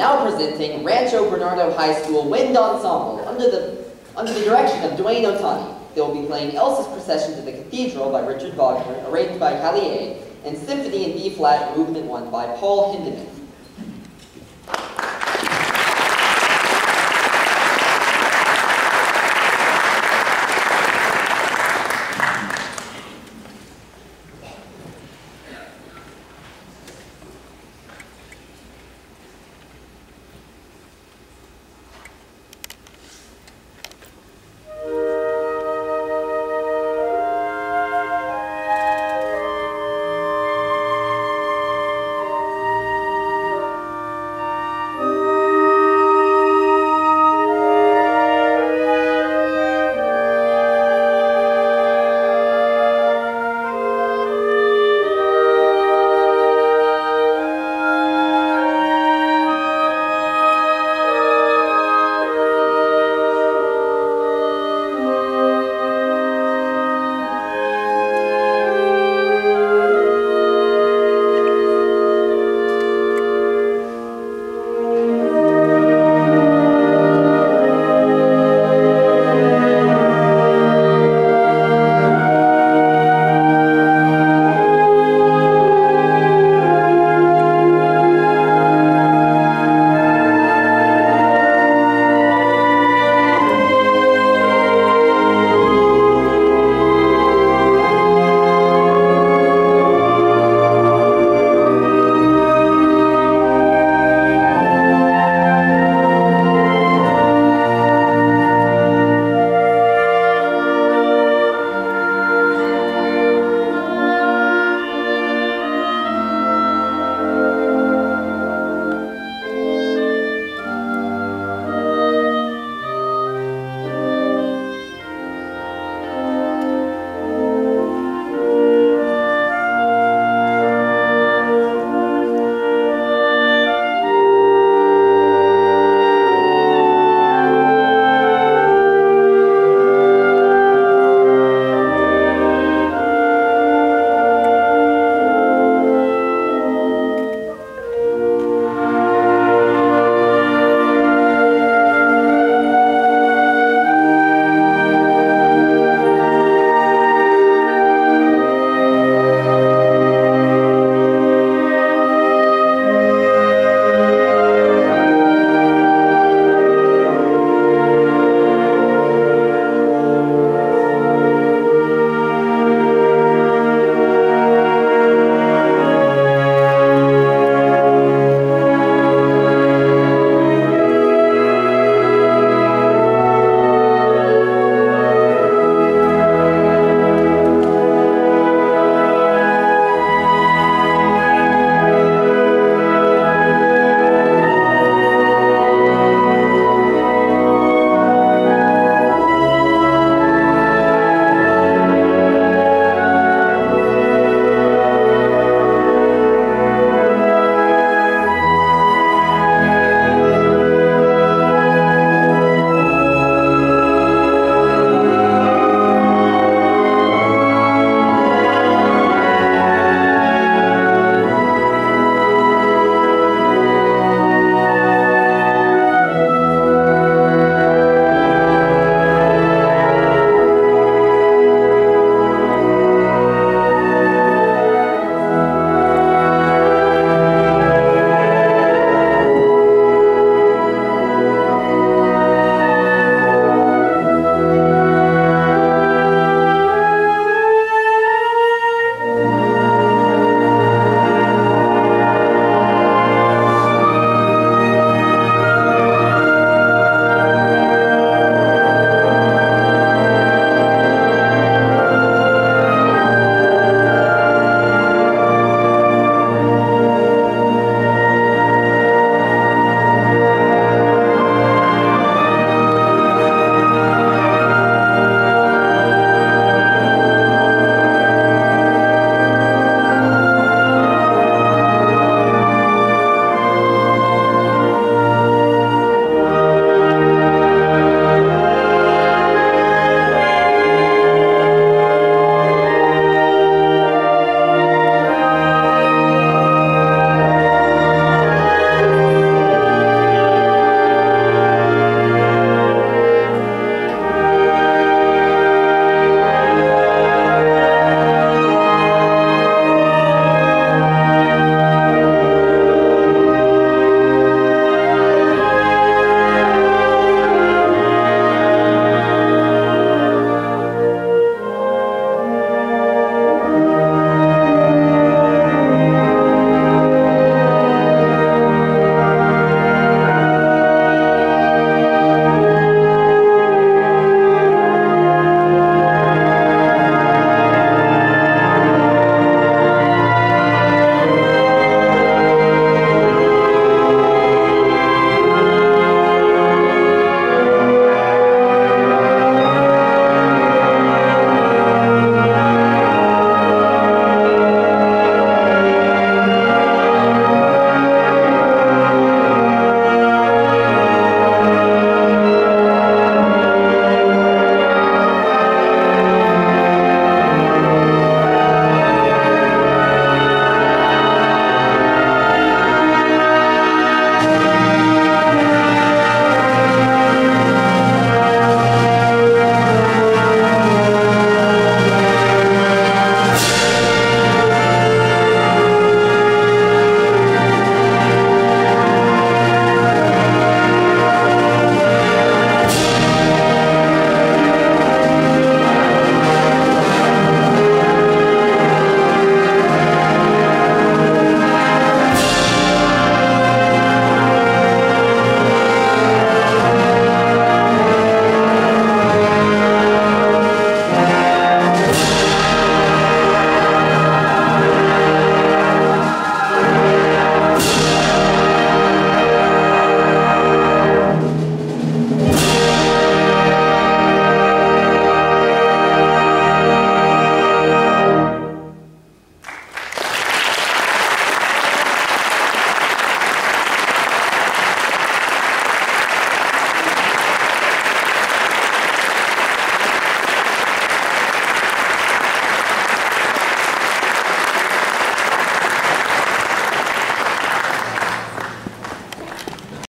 Now presenting Rancho Bernardo High School Wind Ensemble under the, under the direction of Dwayne Otani. They will be playing Elsa's Procession to the Cathedral by Richard Wagner, arranged by Cailliet, and Symphony in B-flat, Movement 1 by Paul Hindemith.